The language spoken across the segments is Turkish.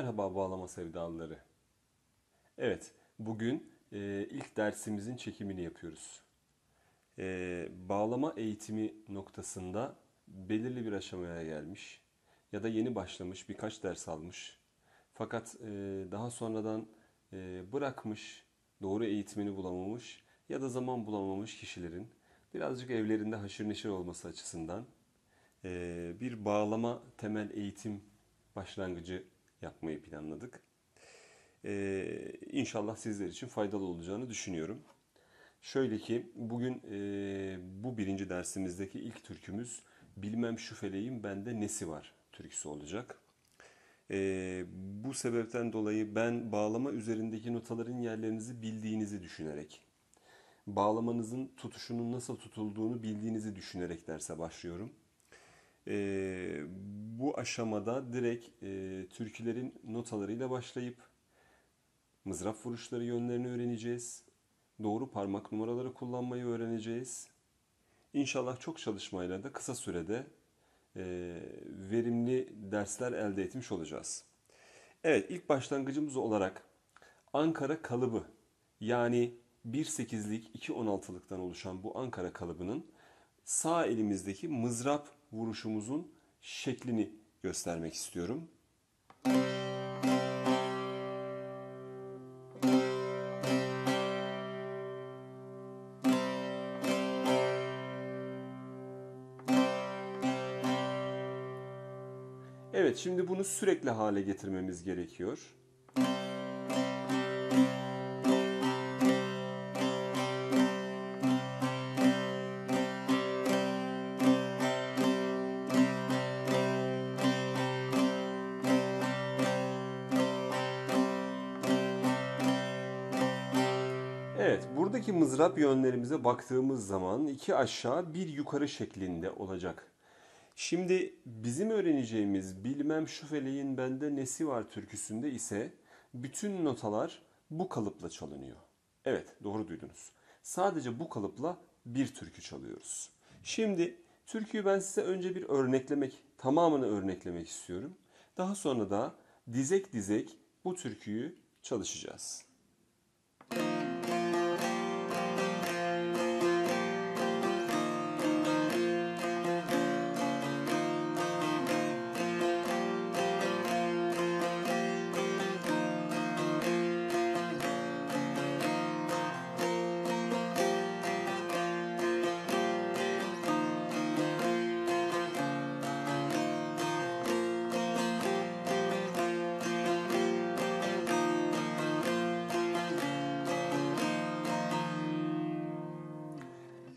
Merhaba bağlama sevdalıları. Evet, bugün e, ilk dersimizin çekimini yapıyoruz. E, bağlama eğitimi noktasında belirli bir aşamaya gelmiş ya da yeni başlamış, birkaç ders almış. Fakat e, daha sonradan e, bırakmış, doğru eğitimini bulamamış ya da zaman bulamamış kişilerin birazcık evlerinde haşır neşir olması açısından e, bir bağlama temel eğitim başlangıcı yapmayı planladık. Ee, inşallah sizler için faydalı olacağını düşünüyorum. Şöyle ki bugün e, bu birinci dersimizdeki ilk türkümüz Bilmem şu feleğin bende nesi var türküsü olacak. Ee, bu sebepten dolayı ben bağlama üzerindeki notaların yerlerinizi bildiğinizi düşünerek, bağlamanızın tutuşunun nasıl tutulduğunu bildiğinizi düşünerek derse başlıyorum. E, bu aşamada direkt e, türkülerin notalarıyla başlayıp mızrap vuruşları yönlerini öğreneceğiz. Doğru parmak numaraları kullanmayı öğreneceğiz. İnşallah çok çalışmayla da kısa sürede e, verimli dersler elde etmiş olacağız. Evet ilk başlangıcımız olarak Ankara kalıbı yani 1.8'lik 2.16'lıktan oluşan bu Ankara kalıbının sağ elimizdeki mızrap vuruşumuzun şeklini göstermek istiyorum. Evet, şimdi bunu sürekli hale getirmemiz gerekiyor. Evet, buradaki mızrap yönlerimize baktığımız zaman iki aşağı bir yukarı şeklinde olacak. Şimdi bizim öğreneceğimiz Bilmem şu feleğin bende nesi var türküsünde ise bütün notalar bu kalıpla çalınıyor. Evet, doğru duydunuz. Sadece bu kalıpla bir türkü çalıyoruz. Şimdi türküyü ben size önce bir örneklemek, tamamını örneklemek istiyorum. Daha sonra da dizek dizek bu türküyü çalışacağız.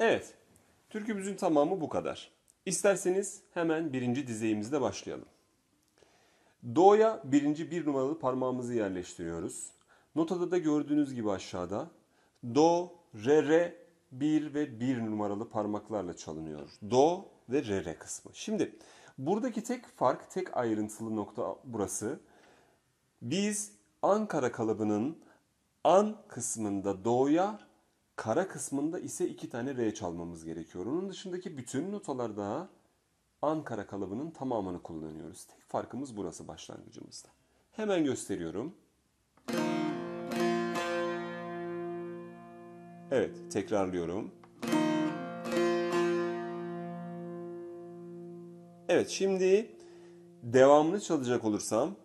Evet, türkümüzün tamamı bu kadar. İsterseniz hemen birinci dizeğimizle başlayalım. Do'ya birinci bir numaralı parmağımızı yerleştiriyoruz. Notada da gördüğünüz gibi aşağıda Do, Re, Re, 1 ve 1 numaralı parmaklarla çalınıyor. Do ve Re, Re kısmı. Şimdi buradaki tek fark, tek ayrıntılı nokta burası. Biz Ankara kalıbının an kısmında Do'ya Kara kısmında ise iki tane re çalmamız gerekiyor. Onun dışındaki bütün notalarda Ankara kalıbının tamamını kullanıyoruz. Tek farkımız burası başlangıcımızda. Hemen gösteriyorum. Evet, tekrarlıyorum. Evet, şimdi devamını çalacak olursam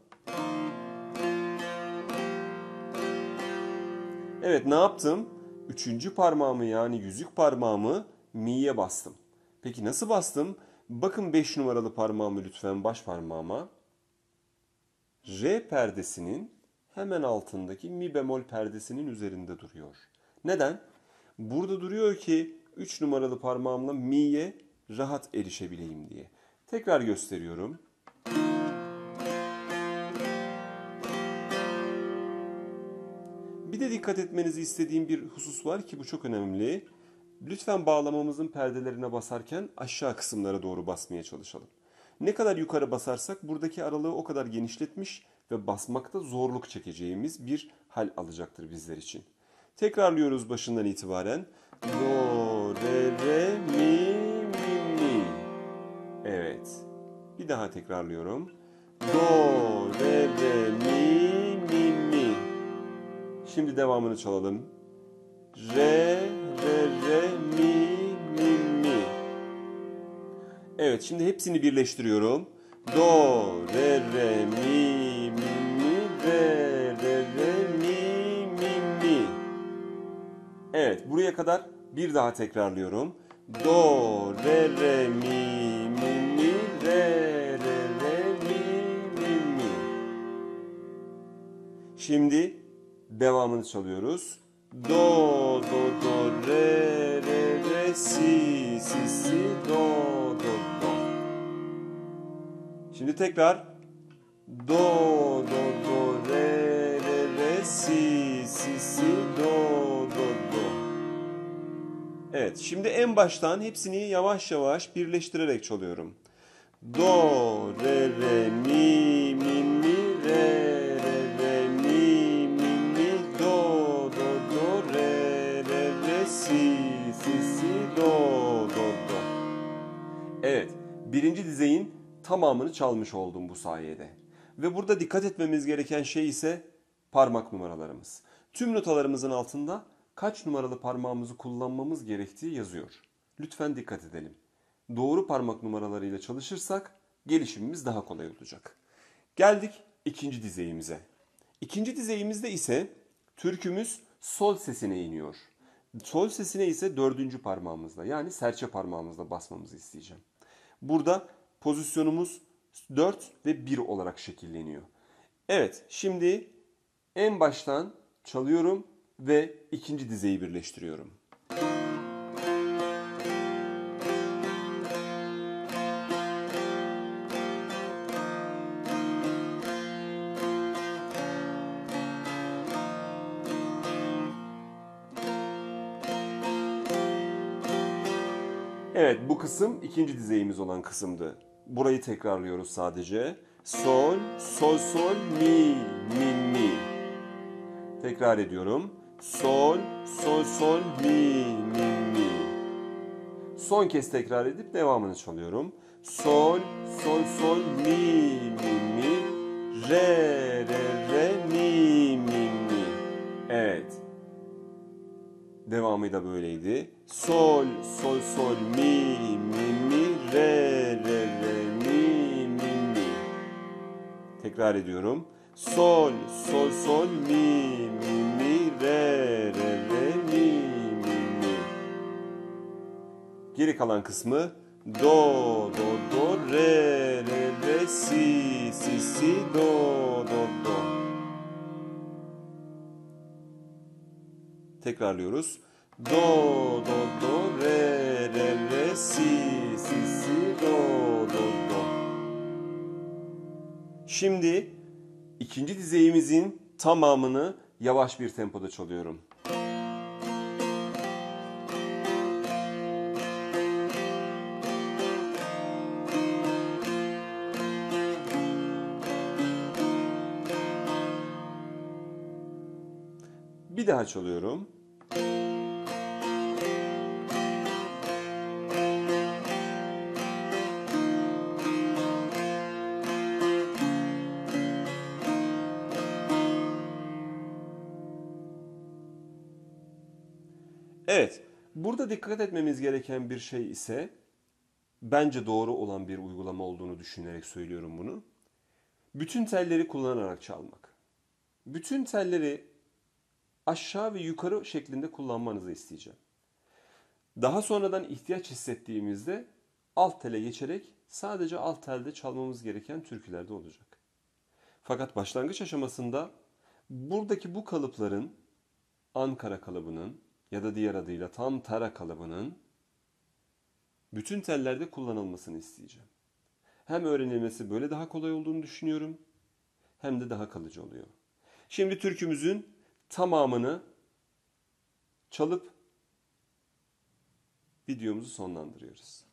Evet, ne yaptım? Üçüncü parmağımı yani yüzük parmağımı mi'ye bastım. Peki nasıl bastım? Bakın 5 numaralı parmağımı lütfen baş parmağıma. R perdesinin hemen altındaki mi bemol perdesinin üzerinde duruyor. Neden? Burada duruyor ki 3 numaralı parmağımla mi'ye rahat erişebileyim diye. Tekrar gösteriyorum. Bir de dikkat etmenizi istediğim bir husus var ki bu çok önemli. Lütfen bağlamamızın perdelerine basarken aşağı kısımlara doğru basmaya çalışalım. Ne kadar yukarı basarsak buradaki aralığı o kadar genişletmiş ve basmakta zorluk çekeceğimiz bir hal alacaktır bizler için. Tekrarlıyoruz başından itibaren. Do, re, re, mi, mi, mi. Evet. Bir daha tekrarlıyorum. Do, re, re, mi, Şimdi devamını çalalım. Re, re, re, mi, mi, mi. Evet, şimdi hepsini birleştiriyorum. Do, re, re, mi, mi, mi, re, re, re, mi, mi, mi. Evet, buraya kadar bir daha tekrarlıyorum. Do, re, re, mi, mi, mi, re, re, re, mi, mi, mi. Şimdi devamını çalıyoruz. Do, do, do, re, re, re, si, si, si, do, do, do. Şimdi tekrar do, do, do, re, re, re, si, si, si, do, do, do. Evet, şimdi en baştan hepsini yavaş yavaş birleştirerek çalıyorum. Do, re, re, mi, mi, mi, re, birinci dizeyin tamamını çalmış oldum bu sayede. Ve burada dikkat etmemiz gereken şey ise parmak numaralarımız. Tüm notalarımızın altında kaç numaralı parmağımızı kullanmamız gerektiği yazıyor. Lütfen dikkat edelim. Doğru parmak numaralarıyla çalışırsak gelişimimiz daha kolay olacak. Geldik ikinci dizeyimize. İkinci dizeyimizde ise türkümüz sol sesine iniyor. Sol sesine ise dördüncü parmağımızla yani serçe parmağımızla basmamızı isteyeceğim. Burada pozisyonumuz 4 ve 1 olarak şekilleniyor. Evet şimdi en baştan çalıyorum ve ikinci dizeyi birleştiriyorum. Evet bu kısım ikinci dizeyimiz olan kısımdı. Burayı tekrarlıyoruz sadece. Sol, sol, sol, mi, mi, mi. Tekrar ediyorum. Sol, sol, sol, mi, mi, mi. Son kez tekrar edip devamını çalıyorum. Sol, sol, sol, mi, mi, mi. Re, re, re, mi, mi, mi. Evet. Devamı da böyleydi. Sol, sol, sol, mi, mi, mi, re, re, re, mi, mi, mi. Tekrar ediyorum. Sol, sol, sol, mi, mi, mi, re, re, re, mi, mi, mi. Geri kalan kısmı do, do, do, re, re, re, si, si, si, do, do. Tekrarlıyoruz. Do, do, do, re, re, re, si, si, si, do, do, do. Şimdi ikinci dizeyimizin tamamını yavaş bir tempoda çalıyorum. Bir daha çalıyorum. Evet, burada dikkat etmemiz gereken bir şey ise bence doğru olan bir uygulama olduğunu düşünerek söylüyorum bunu. Bütün telleri kullanarak çalmak. Bütün telleri aşağı ve yukarı şeklinde kullanmanızı isteyeceğim. Daha sonradan ihtiyaç hissettiğimizde alt tele geçerek sadece alt telde çalmamız gereken türkülerde olacak. Fakat başlangıç aşamasında buradaki bu kalıpların Ankara kalıbının ya da diğer adıyla tam tara kalıbının bütün tellerde kullanılmasını isteyeceğim. Hem öğrenilmesi böyle daha kolay olduğunu düşünüyorum hem de daha kalıcı oluyor. Şimdi türkümüzün tamamını çalıp videomuzu sonlandırıyoruz.